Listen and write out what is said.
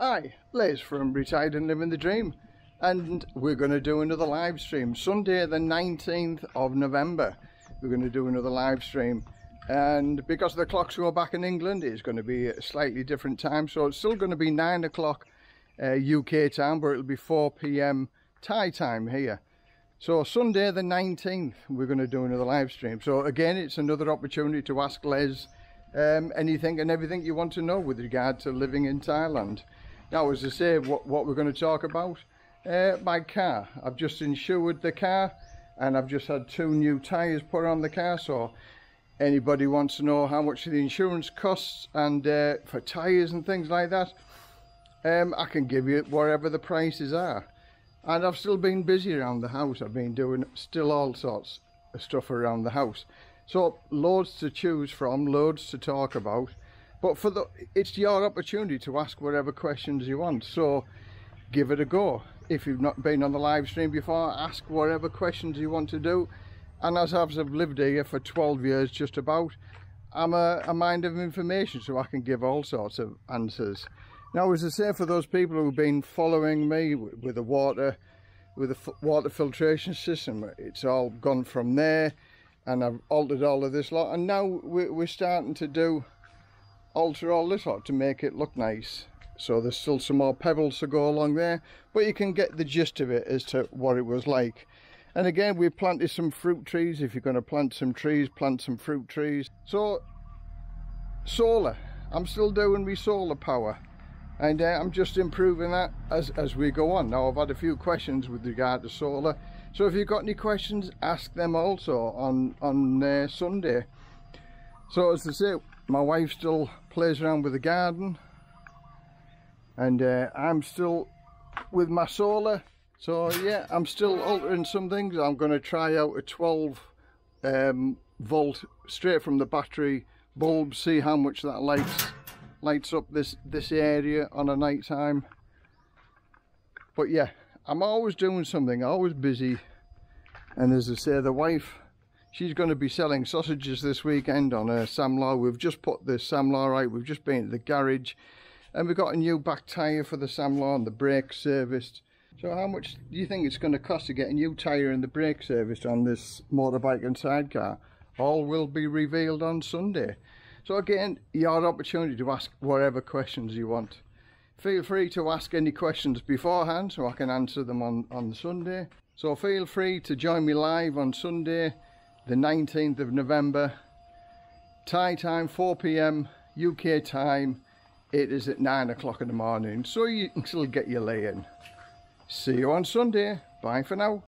Hi, Les from Retired and Living the Dream. And we're going to do another live stream Sunday the 19th of November. We're going to do another live stream. And because the clocks go back in England it's going to be a slightly different time. So it's still going to be 9 o'clock uh, UK time but it'll be 4 p.m. Thai time here. So Sunday the 19th we're going to do another live stream. So again it's another opportunity to ask Les um, anything and everything you want to know with regard to living in Thailand now as I say what, what we're going to talk about. Uh, my car. I've just insured the car and I've just had two new tyres put on the car so anybody wants to know how much the insurance costs and uh, for tyres and things like that um, I can give you whatever the prices are. And I've still been busy around the house. I've been doing still all sorts of stuff around the house. So loads to choose from loads to talk about but for the it's your opportunity to ask whatever questions you want. So give it a go. If you've not been on the live stream before ask whatever questions you want to do. And as I've lived here for 12 years just about I'm a, a mind of information so I can give all sorts of answers. Now as I say for those people who've been following me with the water with the water filtration system it's all gone from there and I've altered all of this lot. And now we're starting to do alter all this lot to make it look nice. So there's still some more pebbles to go along there but you can get the gist of it as to what it was like. And again we planted some fruit trees. If you're going to plant some trees plant some fruit trees. So solar. I'm still doing my solar power. And uh, i'm just improving that as as we go on. Now i've had a few questions with regard to solar. So if you've got any questions ask them also on on uh, sunday so as i say my wife still plays around with the garden and uh, I'm still with my solar. So yeah I'm still altering some things. I'm going to try out a 12 um, volt straight from the battery bulb see how much that lights lights up this this area on a night time. But yeah I'm always doing something always busy. And as I say the wife she's going to be selling sausages this weekend on a Samlar. We've just put the Samlar out. we've just been to the garage. And we've got a new back tyre for the Samlar and the brake serviced. So how much do you think it's going to cost to get a new tyre and the brake serviced on this motorbike and sidecar? All will be revealed on Sunday. So again your opportunity to ask whatever questions you want. Feel free to ask any questions beforehand so I can answer them on on Sunday. So feel free to join me live on Sunday the 19th of November. Thai time 4 p.m. UK time. It is at nine o'clock in the morning so you can still get your lay in see you on sunday. Bye for now